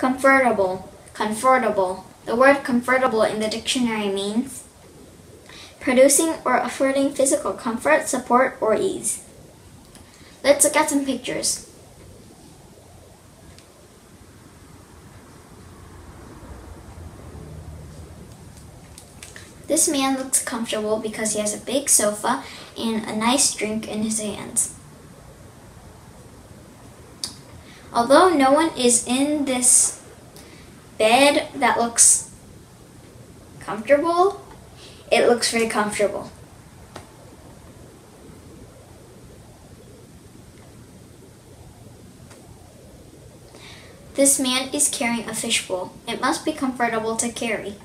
Comfortable. Comfortable. The word comfortable in the dictionary means producing or affording physical comfort, support, or ease. Let's look at some pictures. This man looks comfortable because he has a big sofa and a nice drink in his hands. Although no one is in this bed that looks comfortable, it looks very comfortable. This man is carrying a fishbowl. It must be comfortable to carry.